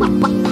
哇哇